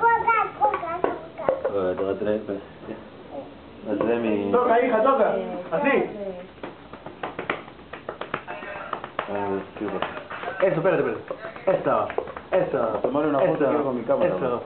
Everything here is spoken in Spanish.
Coca, coca, coca. Eh, te voy pues, ya. Voy a mi... Toca, hija, toca. Así. Eso, espérate, espérate. Eso. Eso. Tomar una foto Eso. yo con mi cámara, Eso.